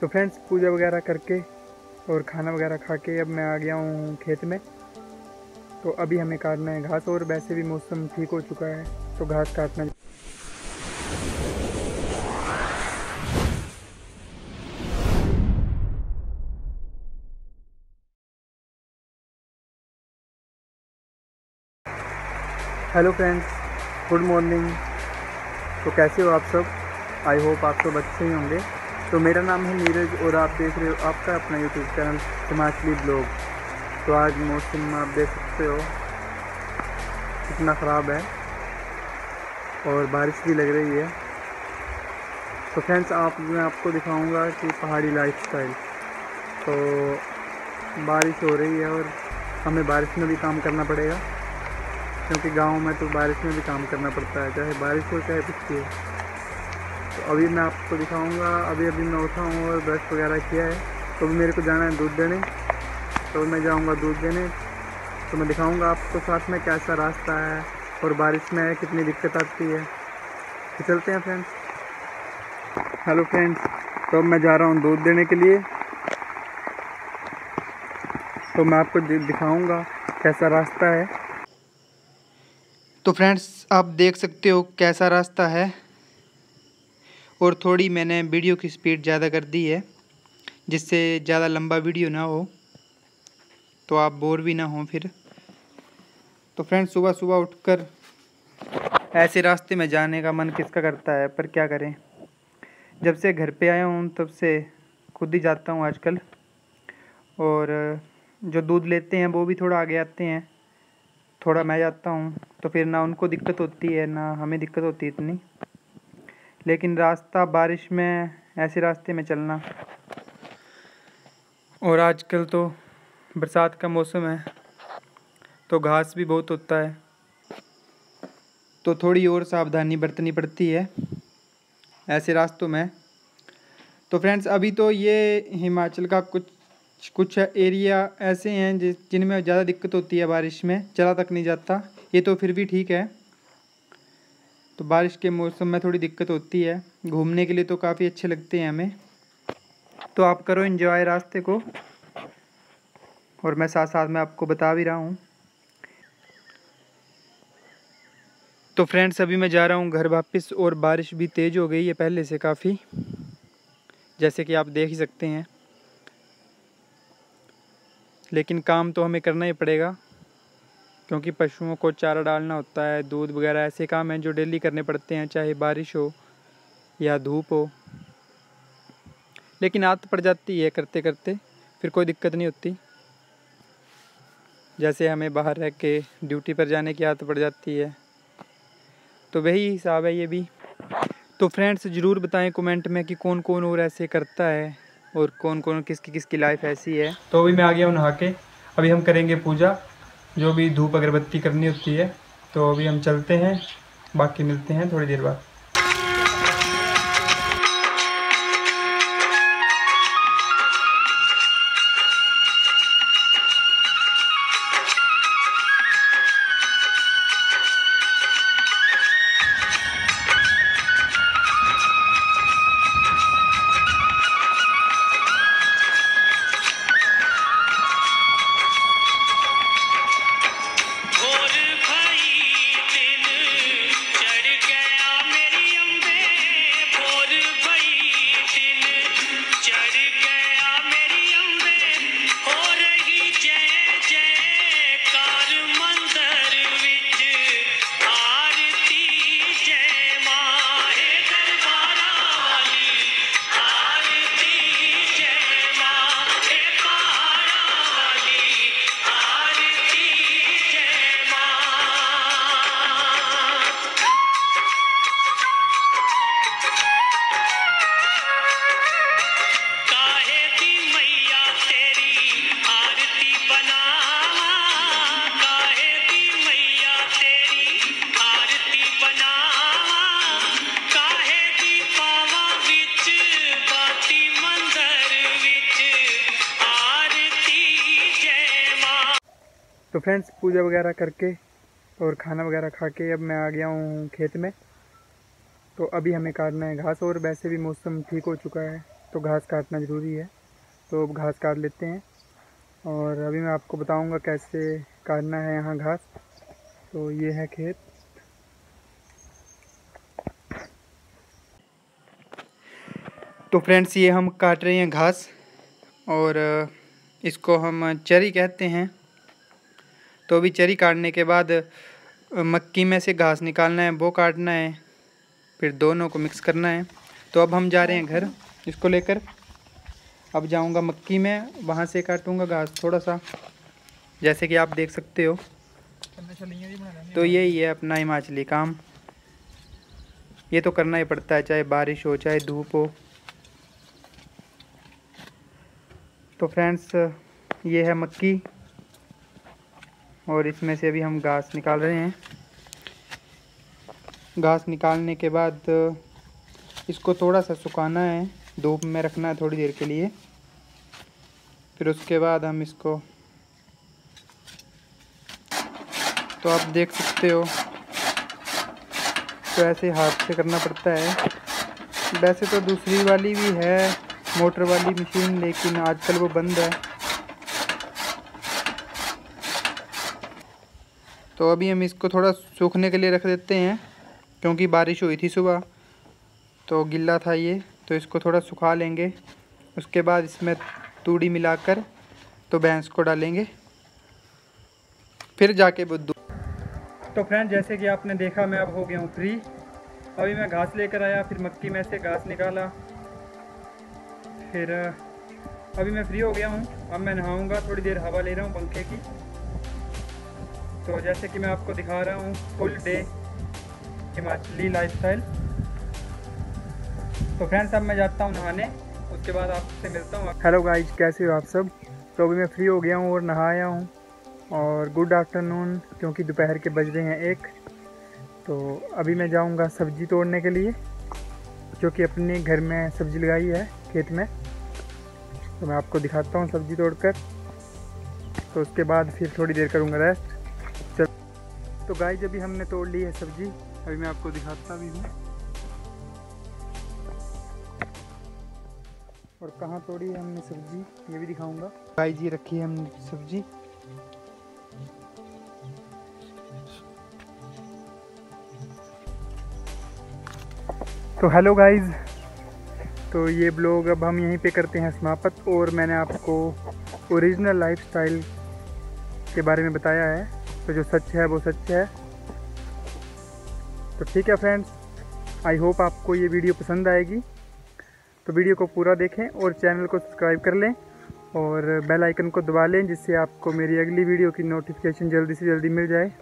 तो फ्रेंड्स पूजा वगैरह करके और खाना वगैरह खा के अब मैं आ गया हूँ खेत में। तो अभी हमें काटना है घास और वैसे भी मौसम ठीक हो चुका है तो घास काटना हेलो फ्रेंड्स गुड मॉर्निंग तो कैसे हो आप सब? आई होप आप सब अच्छे ही होंगे। तो मेरा नाम है नीरज और आप देख रहे हो आपका अपना यूट्यूब चैनल हिमाचली ब्लॉग तो आज मौसम में आप देख सकते हो, कितना ख़राब है और बारिश भी लग रही है। तो फ्रेंड्स आप, मैं आपको दिखाऊँगा कि पहाड़ी लाइफस्टाइल तो बारिश हो रही है और हमें बारिश में भी काम करना पड़ेगा, क्योंकि गाँव में तो बारिश में भी काम करना पड़ता है, चाहे बारिश हो, चाहे कुछ तो अभी मैं आपको दिखाऊँगा, अभी अभी मैं उठा हूँ और ब्रश वगैरह किया है। तो अभी मेरे को जाना है दूध देने। तो मैं जाऊँगा दूध देने। तो मैं दिखाऊँगा आपको साथ में कैसा रास्ता है और बारिश में कितनी दिक्कत आती है। तो चलते हैं फ्रेंड्स हेलो फ्रेंड्स तो मैं जा रहा हूँ दूध देने के लिए। तो मैं आपको दिखाऊँगा कैसा रास्ता है। तो फ्रेंड्स आप देख सकते हो कैसा रास्ता है। और थोड़ी मैंने वीडियो की स्पीड ज़्यादा कर दी है, जिससे ज़्यादा लंबा वीडियो ना हो तो आप बोर भी ना हो फिर। तो फ्रेंड्स सुबह सुबह उठकर ऐसे रास्ते में जाने का मन किसका करता है, पर क्या करें? जब से घर पे आया हूँ, तब से खुद ही जाता हूँ आजकल। और जो दूध लेते हैं, वो भी थोड़ा आगे आते हैं। थोड़ा मैं जाता हूँ तो फिर ना उनको दिक्कत होती है, ना हमें दिक्कत होती है इतनी। लेकिन रास्ता बारिश में, ऐसे रास्ते में चलना। और आजकल तो बरसात का मौसम है तो घास भी बहुत होता है। तो थोड़ी और सावधानी बरतनी पड़ती है, ऐसे रास्तों में। तो फ्रेंड्स, अभी तो ये हिमाचल का कुछ कुछ एरिया ऐसे हैं जिनमें ज़्यादा दिक्कत होती है बारिश में, चला तक नहीं जाता। ये तो फिर भी ठीक है। तो बारिश के मौसम में थोड़ी दिक्कत होती है। घूमने के लिए तो काफ़ी अच्छे लगते हैं हमें। तो आप करो इन्जॉय रास्ते को। और मैं साथ साथ में आपको बता भी रहा हूँ। तो फ्रेंड्स अभी मैं जा रहा हूँ घर वापस और बारिश भी तेज़ हो गई है पहले से काफ़ी। जैसे कि आप देख ही सकते हैं। लेकिन काम तो हमें करना ही पड़ेगा। क्योंकि पशुओं को चारा डालना होता है, दूध वगैरह ऐसे काम हैं जो डेली करने पड़ते हैं, चाहे बारिश हो या धूप हो। लेकिन आदत पड़ जाती है करते करते, फिर कोई दिक्कत नहीं होती। जैसे हमें बाहर रह के ड्यूटी पर जाने की आदत पड़ जाती है। तो वही हिसाब है ये भी। तो फ्रेंड्स, ज़रूर बताएँ कमेंट में कि कौन कौन और ऐसे करता है और कौन कौन किसकी किसकी लाइफ ऐसी है। तो अभी मैं आ गया हूँ नहा के। अभी हम करेंगे पूजा। जो भी धूप अगरबत्ती करनी होती है तो अभी हम चलते हैं। बाकी मिलते हैं थोड़ी देर बाद। तो फ्रेंड्स पूजा वगैरह करके और खाना वगैरह खा के अब मैं आ गया हूँ खेत में। तो अभी हमें काटना है घास और वैसे भी मौसम ठीक हो चुका है तो घास काटना ज़रूरी है। तो अब घास काट लेते हैं और अभी मैं आपको बताऊँगा कैसे काटना है यहाँ घास। तो ये है खेत। तो फ्रेंड्स ये हम काट रहे हैं घास और इसको हम चरी कहते हैं। तो अभी चरी काटने के बाद मक्की में से घास निकालना है, वो काटना है, फिर दोनों को मिक्स करना है। तो अब हम जा रहे हैं घर, इसको लेकर। अब जाऊँगा मक्की में, वहाँ से काटूँगा घास थोड़ा सा जैसे कि आप देख सकते हो। तो यही है अपना हिमाचली काम। ये तो करना ही पड़ता है, चाहे बारिश हो, चाहे धूप हो। तो फ्रेंड्स, ये है मक्की। और इसमें से अभी हम घास निकाल रहे हैं। घास निकालने के बाद इसको थोड़ा सा सुखाना है, धूप में रखना है थोड़ी देर के लिए। फिर उसके बाद हम इसको तो आप देख सकते हो तो ऐसे हाथ से करना पड़ता है। वैसे तो दूसरी वाली भी है, मोटर वाली मशीन, लेकिन आजकल वो बंद है। तो अभी हम इसको थोड़ा सूखने के लिए रख देते हैं, क्योंकि बारिश हुई थी सुबह। तो गिल्ला था ये तो इसको थोड़ा सुखा लेंगे। उसके बाद इसमें तूड़ी मिलाकर तो भैंस को डालेंगे। फिर जाके बुद्धू तो फ्रेंड जैसे कि आपने देखा, मैं अब हो गया हूँ फ्री। अभी मैं घास लेकर आया, फिर मक्की में से घास निकाला। फिर, अभी मैं फ्री हो गया हूँ। अब मैं नहाऊँगा, थोड़ी देर हवा ले रहा हूँ पंखे की। तो जैसे कि मैं आपको दिखा रहा हूँ फुल डे हिमाचली लाइफस्टाइल तो फ्रेंड्स अब मैं जाता हूँ नहाने, उसके बाद आपसे मिलता हूँ। हेलो गाइज़ कैसे हो आप सब? तो अभी मैं फ्री हो गया हूँ और नहाया हूँ। और गुड आफ्टरनून क्योंकि दोपहर के बज रहे हैं एक। तो अभी मैं जाऊँगा सब्ज़ी तोड़ने के लिए, जो कि अपने घर में सब्ज़ी लगाई है, खेत में। तो मैं आपको दिखाता हूँ सब्ज़ी तोड़कर। तो उसके बाद फिर थोड़ी देर करूँगा रेस्ट तो गाय जब भी हमने तोड़ ली है सब्ज़ी। अभी मैं आपको दिखाता भी हूँ। और कहाँ तोड़ी है हमने सब्ज़ी, ये भी दिखाऊँगा। गाय जी रखी है हमने सब्ज़ी। तो हेलो गाइज़ तो ये ब्लॉग अब हम यहीं पे करते हैं समाप्त। और मैंने आपको ओरिजिनल लाइफस्टाइल के बारे में बताया है। तो जो सच है, वो सच है। तो ठीक है फ्रेंड्स आई होप आपको ये वीडियो पसंद आएगी। तो वीडियो को पूरा देखें और चैनल को सब्सक्राइब कर लें और बेल आइकन को दबा लें, जिससे आपको मेरी अगली वीडियो की नोटिफिकेशन जल्दी से जल्दी मिल जाए।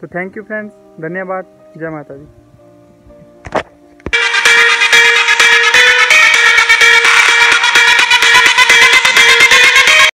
तो थैंक यू फ्रेंड्स धन्यवाद, जय माता दी।